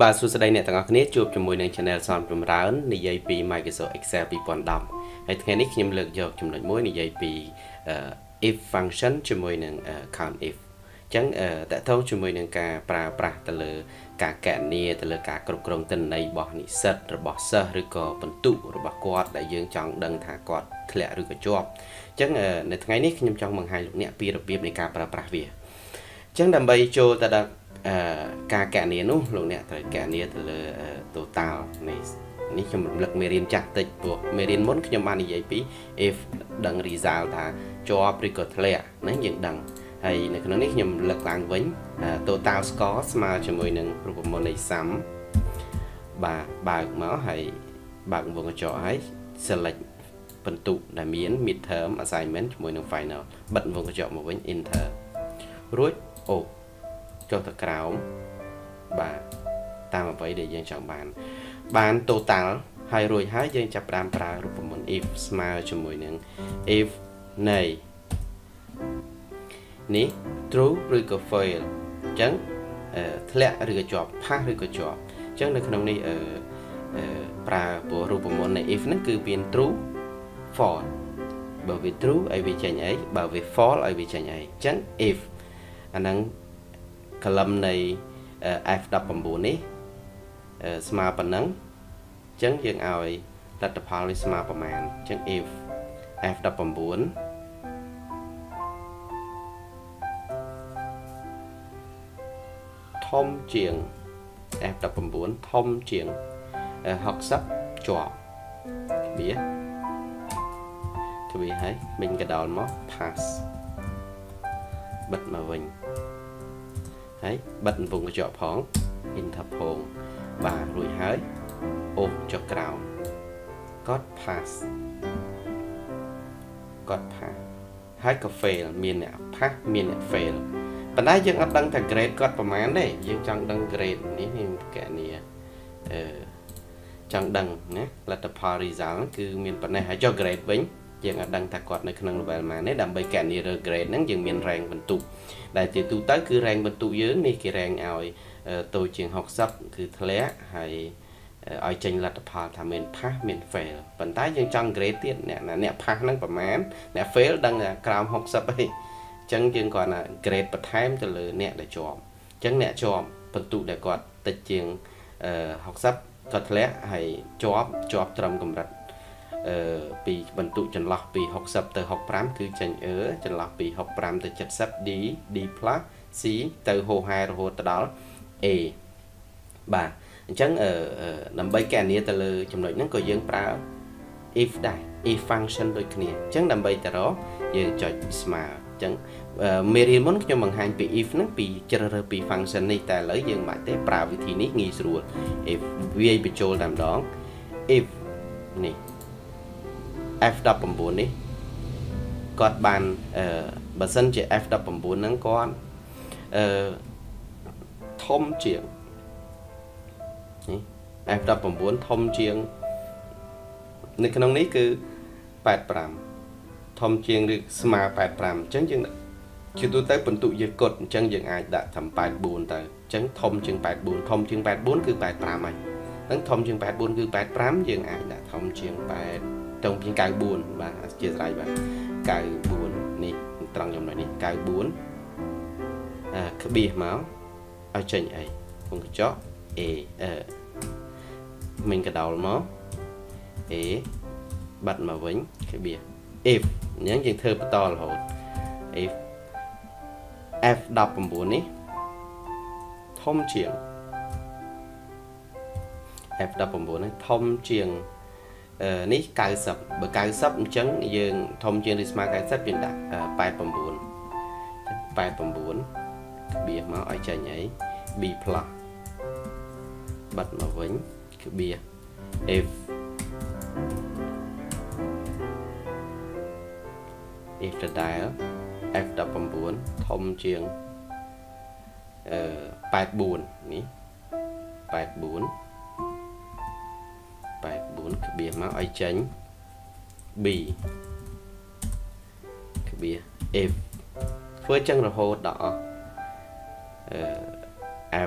បាទសួស្តីអ្នកទាំងអស់គ្នាជួបជាមួយនឹង Channel សំចម្រើននិយាយពី Microsoft Excel 2010ហើយថ្ងៃនេះខ្ញុំលើកយកចំណុចមួយនិយាយពី if function ជាមួយនឹង count if អញ្ចឹងតកតងជាមួយនឹងការប្រើប្រាស់ទៅលើ ការកណនាទៅលើការគ្រប់គ្រងទិន្នន័យរបស់និស្សិតរបស់សិស្សឬក៏បន្ទុករបស់គាត់ដែលយើងចង់ដឹងថាគាត់ធ្លាក់ឬក៏ជាប់អញ្ចឹងនៅថ្ងៃនេះខ្ញុំចង់បង្ហាញលោកអ្នកពីរបៀបនៃការប្រើប្រាស់វាអញ្ចឹងដើម្បីចូលទៅដល់ អឺការកណនានោះលោកអ្នកត្រូវកណនាទៅលើ total នៃនេះខ្ញុំរំលឹកមេរៀនចាស់តិចព្រោះមេរៀនមុនខ្ញុំបាននិយាយពី if ដឹង result ថាជាប់ឬក៏ធ្លាក់ហ្នឹងយើងដឹងហើយនៅក្នុងនេះខ្ញុំលើកឡើងវិញ total score ស្មើជាមួយនឹងរូបមន្តនៃ sum បាទបើកមកហើយបើកវងកញ្ចក់ហើយ select បន្ទុកដែលមាន midterm assignment ជាមួយនឹង final បិទវងកញ្ចក់មកវិញ enter រួចអូ ចុះទៅក្រោមបាទតាមអ្វីដែលយើងចង់បាន បាន total ហើយរួចហើយយើងចាប់ផ្ដើមប្រើរូបមន្ត if ស្មើជាមួយនឹង if នៃនេះ true ឬក៏ fail អញ្ចឹងធ្លាក់ឬក៏ជាប់ pass ឬក៏ជាប់អញ្ចឹងនៅក្នុងនេះអឺប្រើព្រោះរូបមន្តនៃ if ហ្នឹងគឺមាន true false បើវា true ឲ្យវាចេញអីបើវា false ឲ្យវាចេញអីអញ្ចឹង if អាហ្នឹង column នៃ F19 នេះស្មើប៉ុណ្ណឹងអញ្ចឹងយើងឲ្យលទ្ធផលនេះស្មើប្រមាណអញ្ចឹង if F19 ធំជាង F19 ធំជាង60ជាប់វាទ្វាហើយមិញកដោលមក pass បិទមកវិញ ហើយបិទវងកញ្ចក់ផង enter ផងបាទរួចហើយអូសចុះក្រោមកត់ pass កត់ pass ហើយក៏ fail មានអ្នក pass មានអ្នក fail ប៉ុន្តែយើងអត់ដឹងថា grade គាត់ប្រមាណទេយើងចង់ដឹង grade នេះនេះកណនីអឺចង់ដឹងណាលទ្ធផល result គឺមានប៉ុណ្ណេះហើយចុះ grade វិញ យើងអត់ដឹងថាគាត់នៅក្នុង level ម៉ានេះដើម្បីកណនីរើ grade ហ្នឹងយើងមាន rank បន្ទុកដែលជាទូទៅគឺ rank បន្ទុកយើងនេះគេ rank ឲ្យតូចជាង60គឺធ្លាក់ហើយឲ្យចេញលទ្ធផលថាមាន pass មាន fail ប៉ុន្តែយើងចង់ grade ទៀតអ្នកអ្នក pass ហ្នឹងប្រមាណអ្នក fail ដឹងថាក្រោម60អីចឹងយើងគាត់ថា grade បន្ថែមទៅលើអ្នកដែលជាប់ចឹងអ្នកជាប់បន្ទុកដែលគាត់តិចជាង60គាត់ធ្លាក់ហើយជាប់ជាប់ត្រឹមកម្រិតអឺ ពីបន្ទុកចន្លោះពី60ទៅ65គឺចេញ E ចន្លោះពី65ទៅ70 D D+ C ទៅហូហែរហូតទៅដល់ A បាទអញ្ចឹងអឺដើម្បីកណនាទៅលើចំណុចហ្នឹងក៏យើងប្រើ if ដែរ if function ដូចគ្នាអញ្ចឹងដើម្បីទៅរកយើងចុចស្មើអញ្ចឹងមេរៀនមុនខ្ញុំបង្ហាញពី if ហ្នឹងពីជ្រើសរើសពី function នេះតែឥឡូវយើងមិនបាច់ទេប្រើវិធីនេះងាយស្រួល if វាយបញ្ចូលតែម្ដង if នេះ F19 នេះគាត់បានអឺបើសិនជា F19 ហ្នឹងគាត់អឺធំជាងនេះ F19 ធំជាងនៅក្នុងនេះគឺ85ធំជាងឬស្មើ85អញ្ចឹងយើងជាទូទៅបន្ទុកយើងកត់អញ្ចឹងយើងអាចដាក់ត្រឹម84ទៅអញ្ចឹងធំជាង84ធំជាង84គឺ85ហើយហ្នឹងធំជាង84គឺ85យើងអាចដាក់ធំជាង8 តងជាង94បាទអធិស្ឋានបាទ94នេះត្រង់ចំណុចនេះ94អាក្បៀសមកឲ្យចេញអីពងកញ្ចក់ A អឺមិញកដោលមក A បាត់មកវិញក្បៀស if អញ្ចឹងយើងធ្វើបន្តរហូត if F19 នេះធំជាង F19 នេះធំជាង នេះ90បើ90អញ្ចឹងយើងធំជាងឬស្មើ90យើងដាក់89 89ក្បៀសមកឲ្យចេញអី B+ បិទមកវិញក្បៀស F F ដដែល F19 ធំជាងអឺ84នេះ84 84 ក្បៀសមកឲ្យចេញ B ក្បៀស F ធ្វើចឹងរហូតដល់អស់អឺ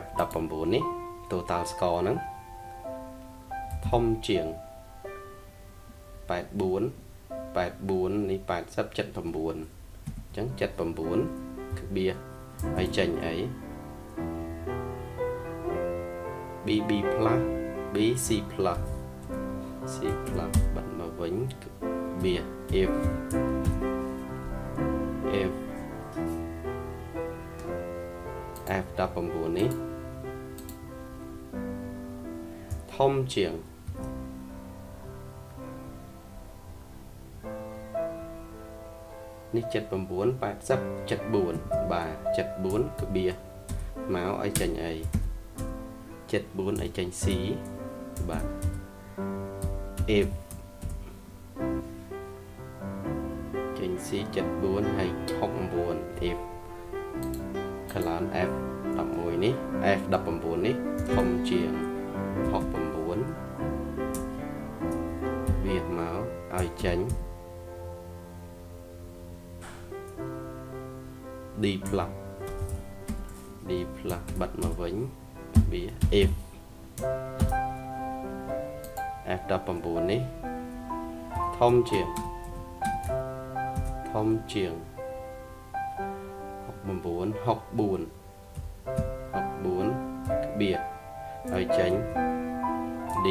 F19 នេះ total score ហ្នឹងធំជាង84 84នេះ80 79អញ្ចឹង79ក្បៀសហើយចេញអី BB+ BC+ C+ បាត់មកវិញក្បៀស if if F19 នេះធំជាងនេះ79 80 74បាទ74ក្បៀសមកឲ្យចេញអី74ឲ្យចេញ C បាទ if ចេញ C 74ហើយ69 if កន្លង F 11នេះ F 19នេះធំជាង69វាមកឲ្យចេញ D+ D+ បិទមកវិញវា if F19 នេះធំជាងធំជាង69 64 64ក្បៀសហើយចេញ D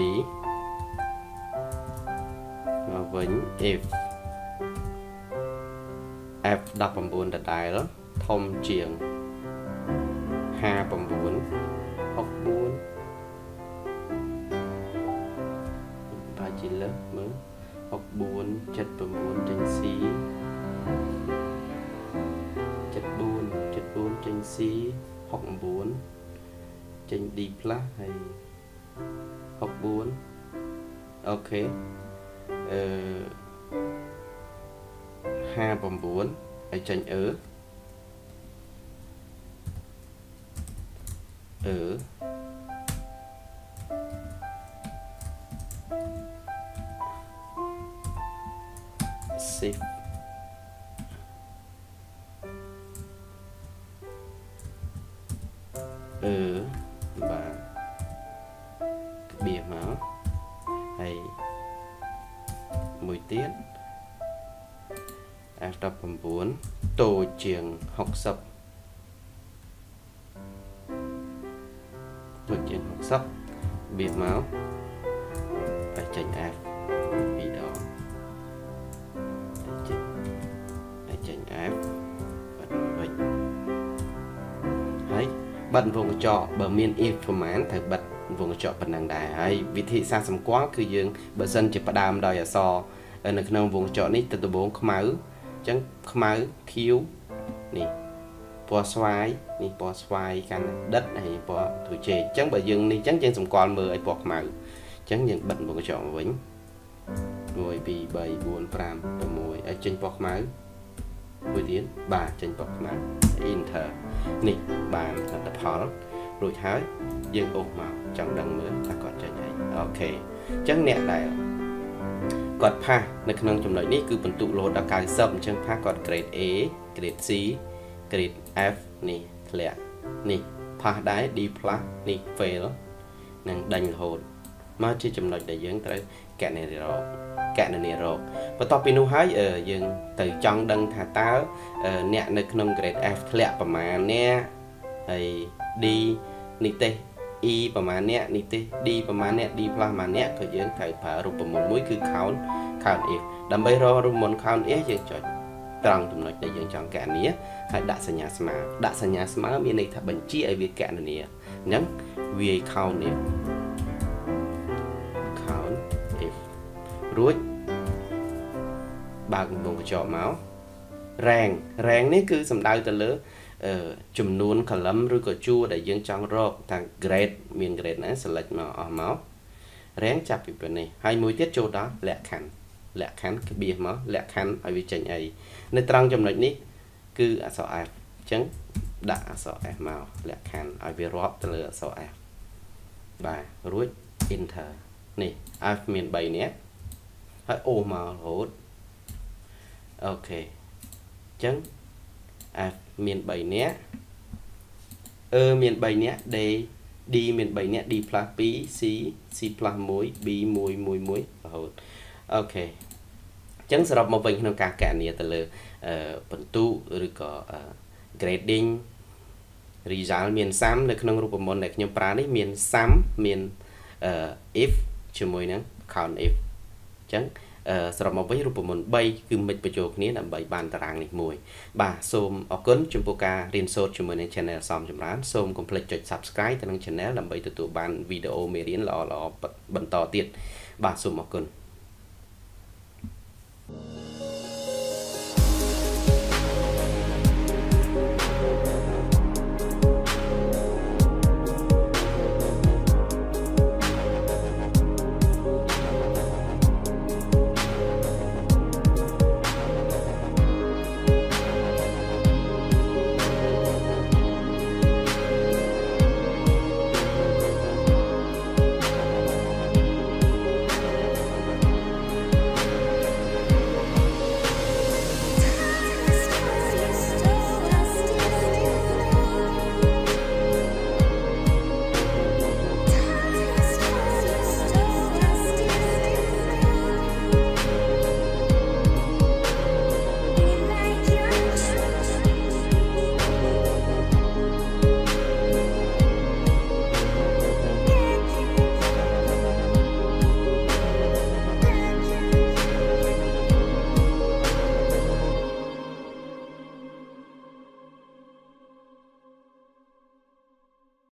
មកវិញ if F19 ដដែលធំជាង59 79ចេញ C 74 74ចេញ C 69ចេញ D+ ហើយ64អូខេអឺ59ហើយចេញអឺអឺ សិបអឺបាទក្បៀសមកហើយមួយទៀត F19 តូចជាង60តូចជាង60បៀសមកហើយចេញ F បិទវងកញ្ចក់បើមាន if ប្រមាណត្រូវបិទវងកញ្ចក់ប៉ុណ្ណឹងដែរហើយវិធីសាស្ត្រសម្គាល់គឺយើងបើសិនជាផ្ដើមដោយអក្សរនៅក្នុងវងកញ្ចក់នេះទៅដំបូងខ្មៅអញ្ចឹងខ្មៅខៀវនេះពណ៌ស្វាយនេះពណ៌ស្វាយកាន់ដិតហើយពណ៌ទូជេអញ្ចឹងបើយើងនេះអញ្ចឹងយើងសម្គាល់មើលឲ្យពណ៌ខ្មៅអញ្ចឹងយើងបិទវងកញ្ចក់មកវិញ1 2 3 4 5 6ឲ្យចេញពណ៌ខ្មៅ មួយទៀតបាទចេញពណ៌ខ្មៅ enter នេះបានលទ្ធផលរួចហើយយើងអូសមកចង់ដឹងមើលថាគាត់ចេញអីអូខេអញ្ចឹងអ្នកដែលគាត់ផាសនៅក្នុងចំណុចនេះគឺបន្ទុករហូតដល់90អញ្ចឹងផាសគាត់ grade A grade C grade F នេះធ្លាក់នេះផាសដែរ D+ នេះ fail នឹងដេញរហូតមកជាចំណុចដែលយើងត្រូវកណនារក កណនារកបន្ទាប់ពីនោះហើយយើងទៅចង់ដឹងថាតើអ្នកនៅក្នុង grade F ធ្លាក់ប្រមាណអ្នកហើយ D និទេស E ប្រមាណអ្នកនិទេស D ប្រមាណអ្នក D+ ប្រមាណអ្នកក៏យើងត្រូវប្រើរូបមន្តមួយគឺ count count if ដើម្បីរករូបមន្ត count if យើងចុចត្រង់ចំណុចដែលយើងចង់កណនាហើយដាក់សញ្ញាស្មើដាក់សញ្ញាស្មើមានន័យថាបញ្ជាឲ្យវាកណនាអញ្ចឹងវាយ count if រួចបើកវងកញ្ចក់មក rank rank នេះគឺសំដៅទៅលើចំនួន column ឬក៏ជួរដែលយើងចង់រកថា grade មាន grade ណា select មកអស់មក rank ចាប់ពីពេលនេះហើយមួយទៀតចូលដល់លក្ខខណ្ឌលក្ខខណ្ឌក្បៀសមកលក្ខខណ្ឌឲ្យវាចេញអីនៅត្រង់ចំណុចនេះ គឺអក្សរ F អញ្ចឹងដាក់អក្សរ F មកលក្ខខណ្ឌឲ្យវារាប់ទៅលើអក្សរ F បាទរួច enter នេះ F មាន3នាក់ ហើយអូមករហូតអូខេអញ្ចឹង F មាន3នាក់អឺមាន3នាក់ D D មាន3នាក់ D+ 2 C C+ 1 B 1 1 1រហូតអូខេអញ្ចឹងសរុបមកវិញក្នុងការកណនាទៅលើបន្ទុឬក៏ grading result មាន sum នៅក្នុងរូបមន្តដែលខ្ញុំប្រើនេះមាន sum មាន if ជាមួយនឹង count if អញ្ចឹងសរុបមកវិញរូបមន្ត3គឺមិនបញ្ចូលគ្នាដើម្បីបានតារាងនេះមួយ បាទសូមអរគុណចំពោះការរៀនសូត្រជាមួយនឹង Channel សំចម្រើនសូមកុំភ្លេចចុច Subscribe ទៅនឹង Channel ដើម្បីទទួលបានវីដេអូមេរៀនល្អៗបន្តទៀតបាទសូមអរគុណ